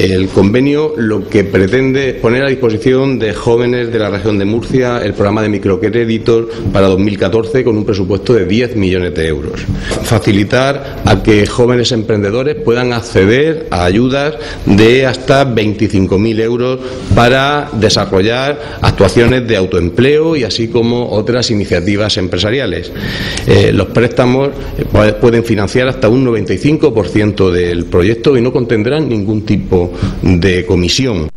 El convenio lo que pretende es poner a disposición de jóvenes de la región de Murcia el programa de microcréditos para 2014 con un presupuesto de 10 millones de euros. Facilitar a que jóvenes emprendedores puedan acceder a ayudas de hasta 25.000 euros para desarrollar actuaciones de autoempleo y así como otras iniciativas empresariales. Eh, los préstamos eh, pueden financiar hasta un 95% del proyecto y no contendrán ningún tipo de comisión.